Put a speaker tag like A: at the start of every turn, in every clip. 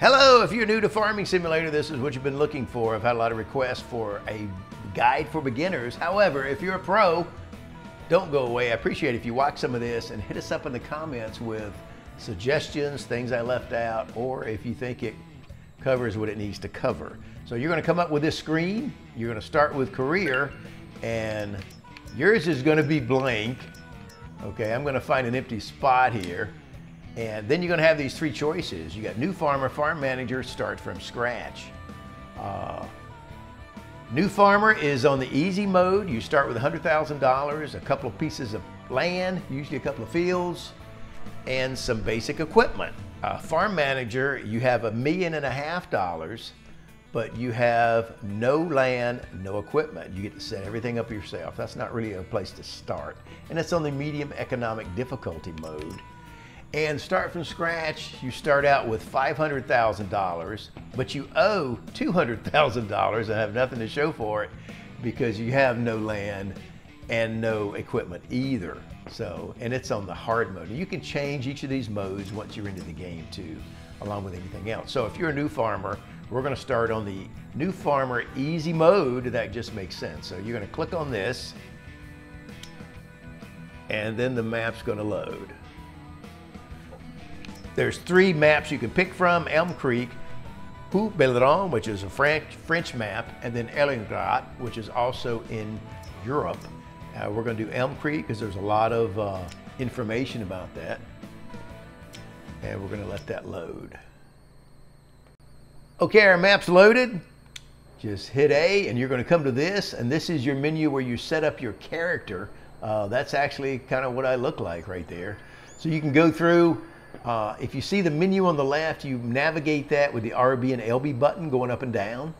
A: Hello, if you're new to Farming Simulator, this is what you've been looking for. I've had a lot of requests for a guide for beginners. However, if you're a pro, don't go away. I appreciate if you watch some of this and hit us up in the comments with suggestions, things I left out, or if you think it covers what it needs to cover. So you're gonna come up with this screen. You're gonna start with career and yours is gonna be blank. Okay, I'm gonna find an empty spot here. And then you're gonna have these three choices. You got new farmer, farm manager, start from scratch. Uh, new farmer is on the easy mode. You start with $100,000, a couple of pieces of land, usually a couple of fields, and some basic equipment. Uh, farm manager, you have a million and a half dollars, but you have no land, no equipment. You get to set everything up yourself. That's not really a place to start. And it's on the medium economic difficulty mode. And start from scratch, you start out with $500,000, but you owe $200,000 and have nothing to show for it because you have no land and no equipment either. So, and it's on the hard mode. You can change each of these modes once you're into the game too, along with anything else. So if you're a new farmer, we're gonna start on the new farmer easy mode. That just makes sense. So you're gonna click on this and then the map's gonna load. There's three maps you can pick from, Elmcreek, Pou which is a French, French map, and then Erlengrat, which is also in Europe. Uh, we're going to do Elmcreek because there's a lot of uh, information about that. And we're going to let that load. Okay, our map's loaded. Just hit A and you're going to come to this. And this is your menu where you set up your character. Uh, that's actually kind of what I look like right there. So you can go through. Uh, if you see the menu on the left, you navigate that with the RB and LB button going up and down.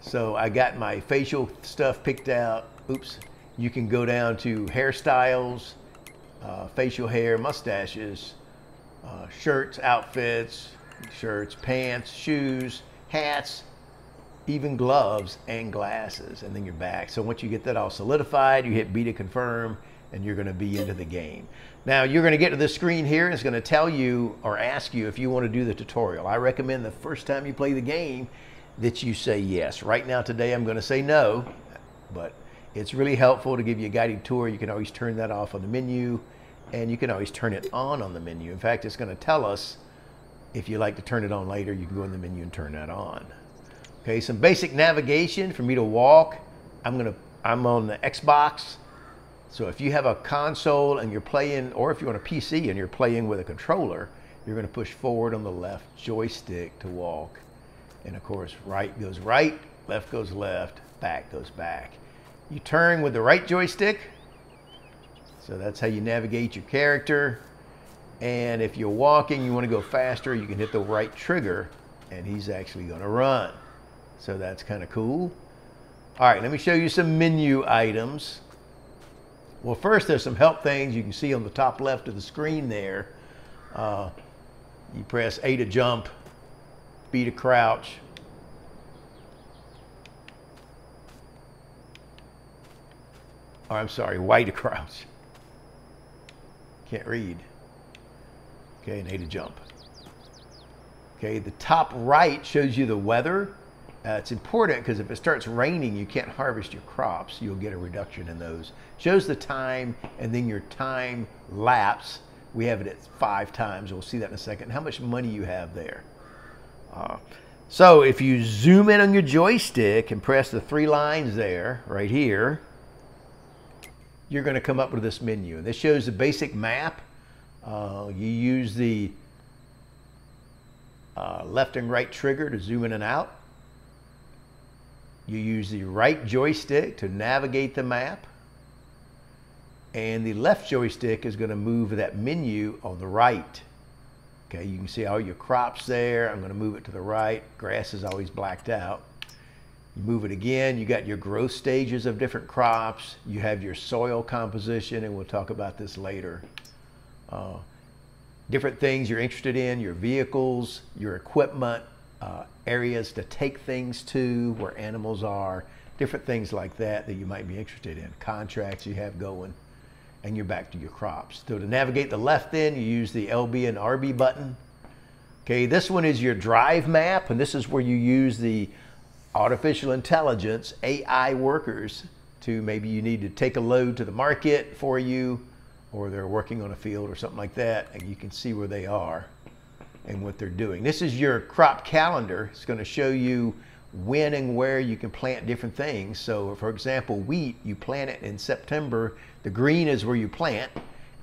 A: So I got my facial stuff picked out. Oops. You can go down to hairstyles, uh, facial hair, mustaches, uh, shirts, outfits, shirts, pants, shoes, hats, even gloves and glasses, and then you're back. So once you get that all solidified, you hit B to confirm, and you're going to be into the game. Now you're going to get to this screen here. It's going to tell you or ask you if you want to do the tutorial. I recommend the first time you play the game that you say yes. Right now today I'm going to say no, but it's really helpful to give you a guided tour. You can always turn that off on the menu and you can always turn it on on the menu. In fact, it's going to tell us if you like to turn it on later, you can go in the menu and turn that on. Okay, some basic navigation for me to walk. I'm going to I'm on the Xbox. So if you have a console and you're playing, or if you're on a PC and you're playing with a controller, you're going to push forward on the left joystick to walk. And of course, right goes right, left goes left, back goes back. You turn with the right joystick. So that's how you navigate your character. And if you're walking, you want to go faster, you can hit the right trigger and he's actually going to run. So that's kind of cool. All right, let me show you some menu items. Well, first there's some help things you can see on the top left of the screen there. Uh, you press A to jump, B to crouch. Or I'm sorry, Y to crouch. Can't read. Okay, and A to jump. Okay, the top right shows you the weather. Uh, it's important because if it starts raining, you can't harvest your crops. You'll get a reduction in those. Shows the time and then your time lapse. We have it at five times. We'll see that in a second. How much money you have there. Uh, so if you zoom in on your joystick and press the three lines there, right here, you're going to come up with this menu. And this shows the basic map. Uh, you use the uh, left and right trigger to zoom in and out. You use the right joystick to navigate the map. And the left joystick is going to move that menu on the right. Okay, you can see all your crops there. I'm going to move it to the right. Grass is always blacked out. You move it again, you got your growth stages of different crops. You have your soil composition, and we'll talk about this later. Uh, different things you're interested in, your vehicles, your equipment, uh, areas to take things to, where animals are, different things like that that you might be interested in, contracts you have going, and you're back to your crops. So to navigate the left then, you use the LB and RB button. Okay, this one is your drive map, and this is where you use the artificial intelligence, AI workers, to maybe you need to take a load to the market for you, or they're working on a field or something like that, and you can see where they are and what they're doing. This is your crop calendar. It's going to show you when and where you can plant different things. So, for example, wheat, you plant it in September. The green is where you plant,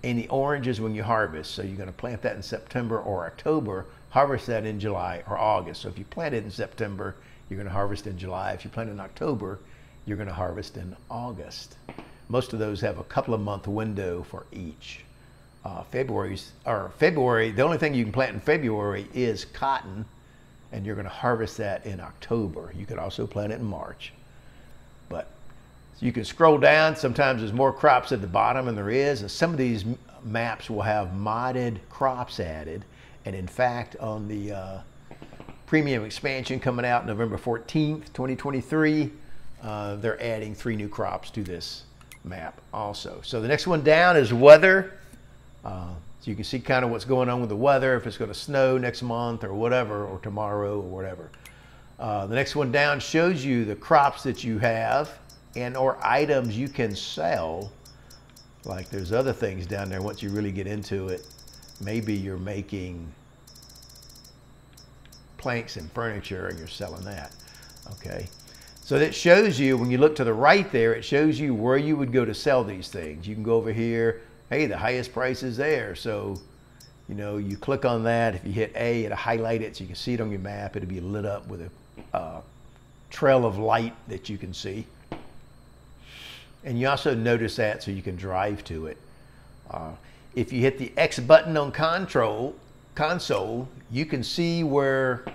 A: and the orange is when you harvest. So, you're going to plant that in September or October, harvest that in July or August. So, if you plant it in September, you're going to harvest in July. If you plant in October, you're going to harvest in August. Most of those have a couple of month window for each. Uh, February's or February, the only thing you can plant in February is cotton and you're going to harvest that in October. You could also plant it in March. But you can scroll down. Sometimes there's more crops at the bottom than there is. And some of these maps will have modded crops added. And in fact, on the uh, premium expansion coming out November 14th, 2023, uh, they're adding three new crops to this map also. So the next one down is weather. Uh, so you can see kind of what's going on with the weather, if it's going to snow next month or whatever, or tomorrow or whatever. Uh, the next one down shows you the crops that you have and or items you can sell. Like there's other things down there once you really get into it. Maybe you're making planks and furniture and you're selling that. Okay. So that shows you, when you look to the right there, it shows you where you would go to sell these things. You can go over here, hey, the highest price is there. So, you know, you click on that. If you hit A, it'll highlight it so you can see it on your map. It'll be lit up with a uh, trail of light that you can see. And you also notice that so you can drive to it. Uh, if you hit the X button on control console, you can see where,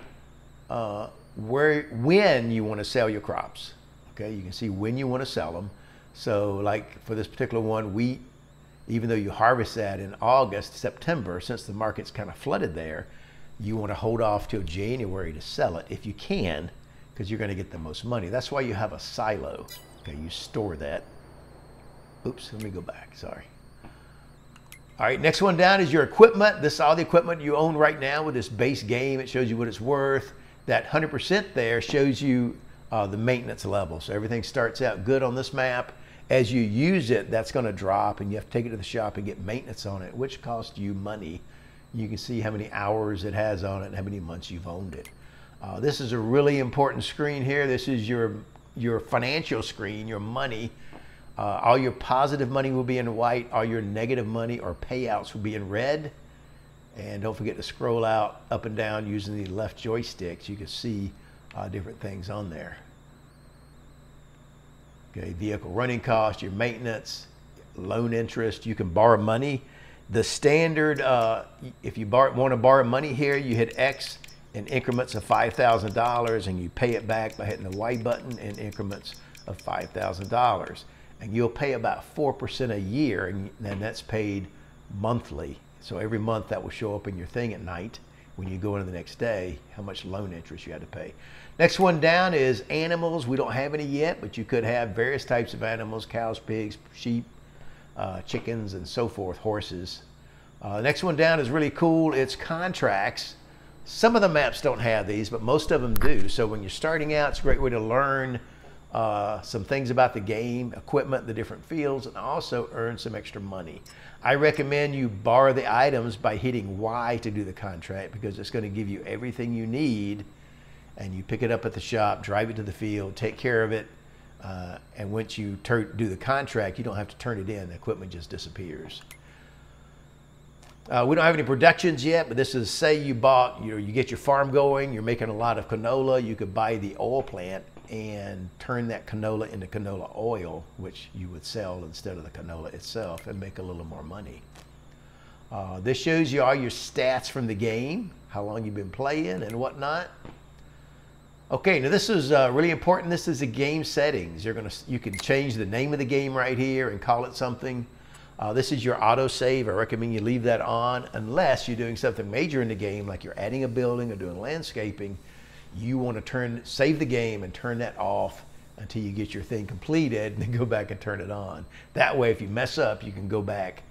A: uh, where, when you want to sell your crops. Okay, you can see when you want to sell them. So, like for this particular one, wheat, even though you harvest that in August, September, since the market's kind of flooded there, you want to hold off till January to sell it if you can, because you're going to get the most money. That's why you have a silo. Okay, you store that. Oops, let me go back. Sorry. All right, next one down is your equipment. This is all the equipment you own right now with this base game. It shows you what it's worth. That 100% there shows you uh, the maintenance level. So everything starts out good on this map as you use it, that's going to drop and you have to take it to the shop and get maintenance on it, which costs you money. You can see how many hours it has on it and how many months you've owned it. Uh, this is a really important screen here. This is your, your financial screen, your money. Uh, all your positive money will be in white. All your negative money or payouts will be in red. And don't forget to scroll out up and down using the left joystick so you can see uh, different things on there. Okay, vehicle running cost, your maintenance, loan interest. You can borrow money. The standard, uh, if you want to borrow money here, you hit X in increments of $5,000 and you pay it back by hitting the Y button in increments of $5,000. And you'll pay about 4% a year, and then that's paid monthly. So every month that will show up in your thing at night when you go into the next day, how much loan interest you had to pay. Next one down is animals. We don't have any yet, but you could have various types of animals, cows, pigs, sheep, uh, chickens, and so forth, horses. Uh, next one down is really cool. It's contracts. Some of the maps don't have these, but most of them do. So when you're starting out, it's a great way to learn uh, some things about the game, equipment, the different fields, and also earn some extra money. I recommend you borrow the items by hitting Y to do the contract because it's going to give you everything you need and you pick it up at the shop, drive it to the field, take care of it, uh, and once you do the contract, you don't have to turn it in. The equipment just disappears. Uh, we don't have any productions yet, but this is say you bought, you know, you get your farm going, you're making a lot of canola, you could buy the oil plant and turn that canola into canola oil, which you would sell instead of the canola itself and make a little more money. Uh, this shows you all your stats from the game, how long you've been playing and whatnot. Okay, now this is uh, really important. This is the game settings. You're gonna, you can change the name of the game right here and call it something. Uh, this is your auto save. I recommend you leave that on unless you're doing something major in the game, like you're adding a building or doing landscaping. You want to turn, save the game and turn that off until you get your thing completed and then go back and turn it on. That way, if you mess up, you can go back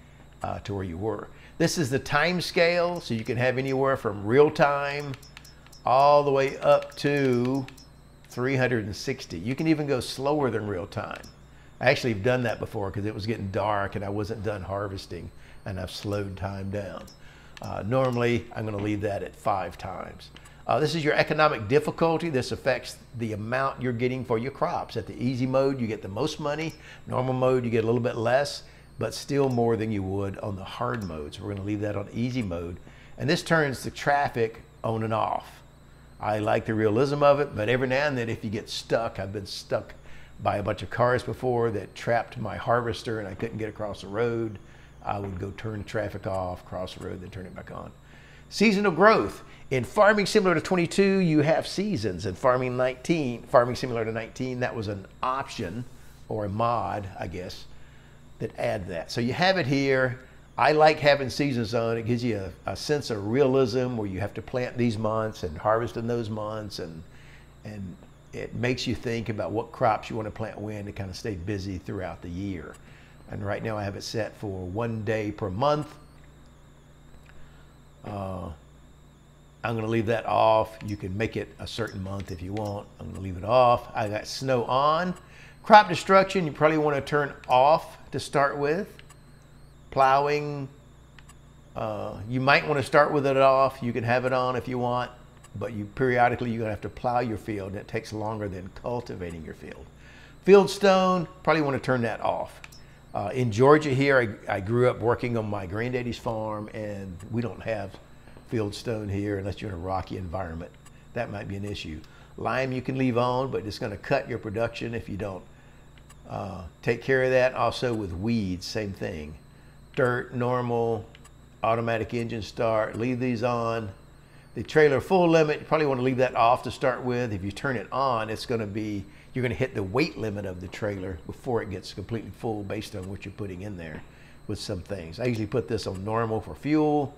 A: uh, to where you were. This is the time scale, so you can have anywhere from real time all the way up to 360. You can even go slower than real time. I actually have done that before because it was getting dark and I wasn't done harvesting and I've slowed time down. Uh, normally, I'm going to leave that at five times. Uh, this is your economic difficulty. This affects the amount you're getting for your crops. At the easy mode, you get the most money. Normal mode, you get a little bit less, but still more than you would on the hard mode. So we're going to leave that on easy mode. And this turns the traffic on and off. I like the realism of it, but every now and then if you get stuck, I've been stuck by a bunch of cars before that trapped my harvester and I couldn't get across the road. I would go turn traffic off, cross the road, then turn it back on. Seasonal growth. In Farming Simulator 22, you have seasons. In Farming 19, Farming Simulator 19, that was an option or a mod, I guess, that add that. So you have it here. I like having seasons on. It gives you a, a sense of realism where you have to plant these months and harvest in those months, and and it makes you think about what crops you want to plant when to kind of stay busy throughout the year. And right now I have it set for one day per month. Uh, I'm going to leave that off. You can make it a certain month if you want. I'm going to leave it off. I got snow on. Crop destruction, you probably want to turn off to start with. Plowing, uh, you might want to start with it off. You can have it on if you want, but you periodically you're going to have to plow your field, and it takes longer than cultivating your field. Field stone, probably want to turn that off. Uh, in Georgia here, I, I grew up working on my granddaddy's farm, and we don't have fieldstone here unless you're in a rocky environment. That might be an issue. Lime you can leave on, but it's going to cut your production if you don't uh, take care of that. Also with weeds, same thing. Dirt, normal, automatic engine start, leave these on. The trailer full limit, you probably want to leave that off to start with. If you turn it on, it's going to be, you're going to hit the weight limit of the trailer before it gets completely full based on what you're putting in there with some things. I usually put this on normal for fuel.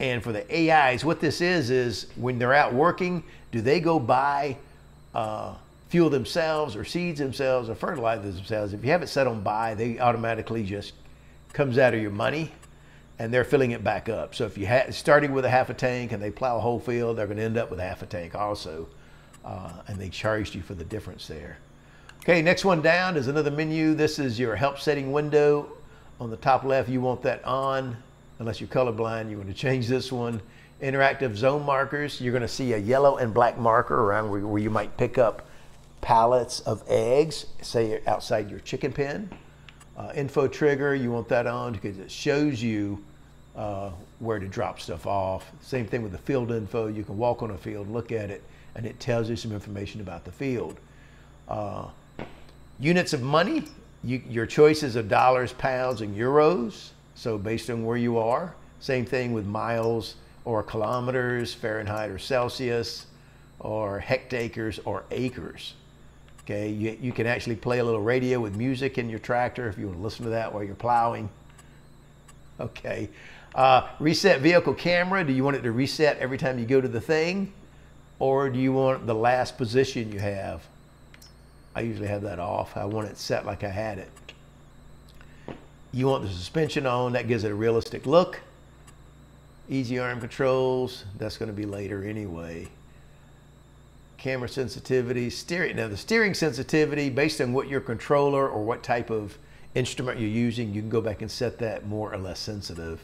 A: And for the AIs, what this is, is when they're out working, do they go buy uh, fuel themselves or seeds themselves or fertilize themselves? If you have it set on buy, they automatically just comes out of your money and they're filling it back up. So if you had starting with a half a tank and they plow a whole field, they're going to end up with half a tank also. Uh, and they charged you for the difference there. Okay, next one down is another menu. This is your help setting window. On the top left, you want that on unless you're colorblind, you want to change this one. Interactive zone markers, you're going to see a yellow and black marker around where, where you might pick up pallets of eggs, say outside your chicken pen. Uh, info trigger, you want that on because it shows you uh, where to drop stuff off. Same thing with the field info. You can walk on a field, look at it, and it tells you some information about the field. Uh, units of money, you, your choices of dollars, pounds, and euros. So based on where you are, same thing with miles or kilometers, Fahrenheit or Celsius, or hectares or acres. Okay, you, you can actually play a little radio with music in your tractor if you want to listen to that while you're plowing. Okay, uh, reset vehicle camera. Do you want it to reset every time you go to the thing? Or do you want the last position you have? I usually have that off. I want it set like I had it. You want the suspension on, that gives it a realistic look. Easy arm controls, that's going to be later anyway. Camera sensitivity, steering. Now the steering sensitivity, based on what your controller or what type of instrument you're using, you can go back and set that more or less sensitive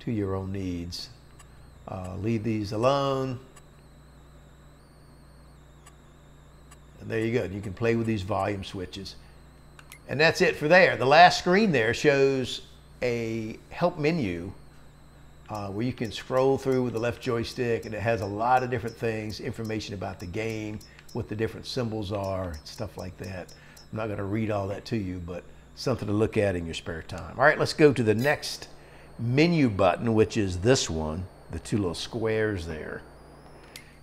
A: to your own needs. Uh, leave these alone. And there you go. You can play with these volume switches. And that's it for there. The last screen there shows a help menu uh, where you can scroll through with the left joystick and it has a lot of different things, information about the game, what the different symbols are, stuff like that. I'm not going to read all that to you, but something to look at in your spare time. All right, let's go to the next menu button, which is this one, the two little squares there.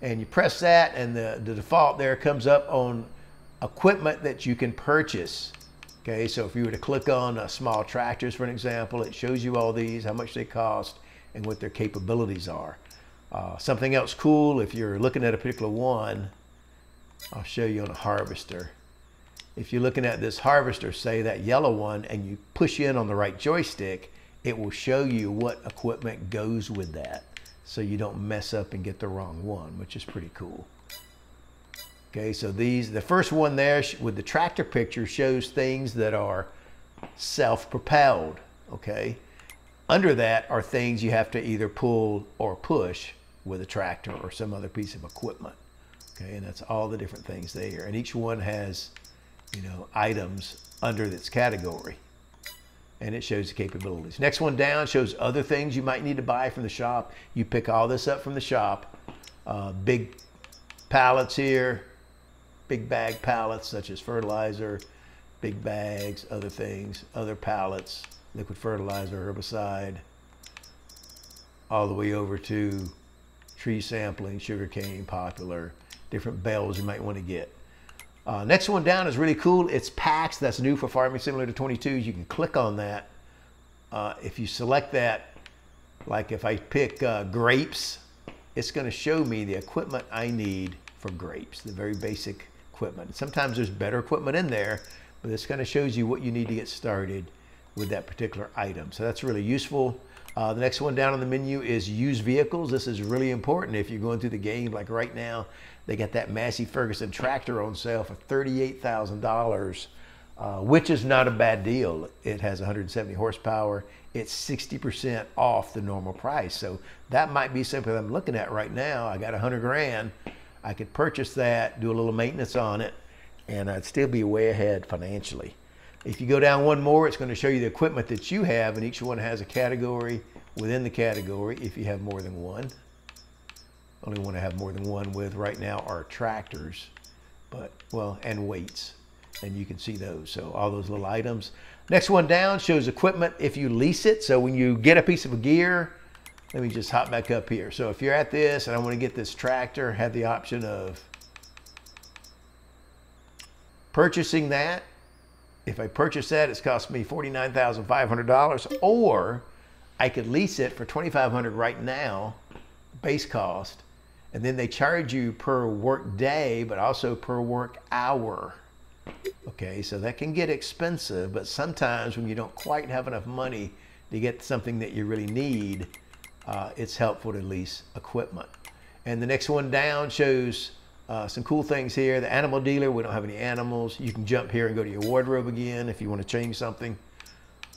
A: And you press that and the, the default there comes up on equipment that you can purchase. Okay, so if you were to click on uh, small tractors, for an example, it shows you all these, how much they cost, and what their capabilities are. Uh, something else cool, if you're looking at a particular one, I'll show you on a harvester. If you're looking at this harvester, say that yellow one, and you push in on the right joystick, it will show you what equipment goes with that so you don't mess up and get the wrong one, which is pretty cool. Okay, so these, the first one there with the tractor picture shows things that are self-propelled, okay? Under that are things you have to either pull or push with a tractor or some other piece of equipment. Okay, and that's all the different things there. And each one has, you know, items under its category. And it shows the capabilities. Next one down shows other things you might need to buy from the shop. You pick all this up from the shop. Uh, big pallets here, big bag pallets such as fertilizer, big bags, other things, other pallets, liquid fertilizer, herbicide, all the way over to tree sampling, sugarcane, poplar, different bells you might want to get. Uh, next one down is really cool. It's packs. That's new for Farming Simulator 22. You can click on that. Uh, if you select that, like if I pick uh, grapes, it's going to show me the equipment I need for grapes, the very basic equipment. Sometimes there's better equipment in there, but this kind of shows you what you need to get started with that particular item. So that's really useful. Uh, the next one down on the menu is used vehicles. This is really important if you're going through the game. Like right now, they got that Massey Ferguson tractor on sale for $38,000, uh, which is not a bad deal. It has 170 horsepower. It's 60% off the normal price. So that might be something I'm looking at right now. I got 100 grand. I could purchase that, do a little maintenance on it, and I'd still be way ahead financially. If you go down one more, it's going to show you the equipment that you have, and each one has a category within the category if you have more than one. Only one I have more than one with right now are tractors, but well, and weights, and you can see those. So all those little items. Next one down shows equipment if you lease it. So when you get a piece of gear, let me just hop back up here. So if you're at this and I want to get this tractor, have the option of purchasing that if I purchase that, it's cost me $49,500 or I could lease it for 2500 right now, base cost, and then they charge you per work day, but also per work hour. Okay, so that can get expensive, but sometimes when you don't quite have enough money to get something that you really need, uh, it's helpful to lease equipment. And the next one down shows uh, some cool things here. The animal dealer, we don't have any animals. You can jump here and go to your wardrobe again if you want to change something.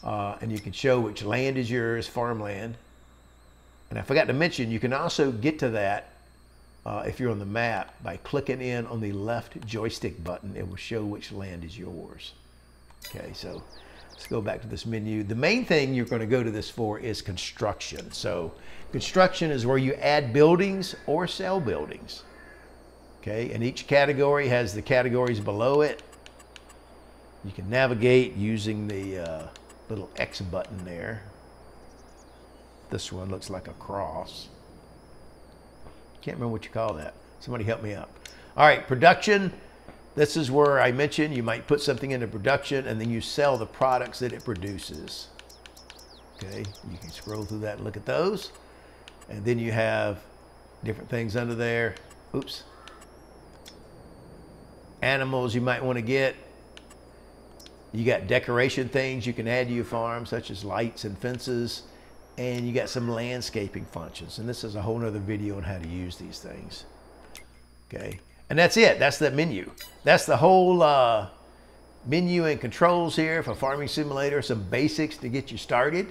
A: Uh, and you can show which land is yours, farmland. And I forgot to mention, you can also get to that uh, if you're on the map by clicking in on the left joystick button. It will show which land is yours. Okay, so let's go back to this menu. The main thing you're going to go to this for is construction. So construction is where you add buildings or sell buildings. Okay, and each category has the categories below it. You can navigate using the uh, little X button there. This one looks like a cross. Can't remember what you call that. Somebody help me out. All right, production. This is where I mentioned you might put something into production and then you sell the products that it produces. Okay, you can scroll through that and look at those. And then you have different things under there. Oops animals you might want to get. You got decoration things you can add to your farm, such as lights and fences. And you got some landscaping functions. And this is a whole nother video on how to use these things. Okay. And that's it. That's the menu. That's the whole uh, menu and controls here for Farming Simulator. Some basics to get you started.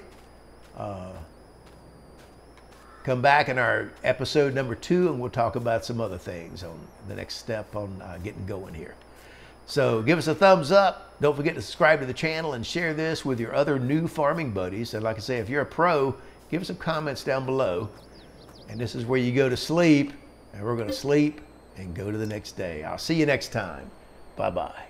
A: Uh, come back in our episode number two and we'll talk about some other things on the next step on uh, getting going here. So give us a thumbs up. Don't forget to subscribe to the channel and share this with your other new farming buddies. And like I say, if you're a pro, give us some comments down below. And this is where you go to sleep. And we're going to sleep and go to the next day. I'll see you next time. Bye-bye.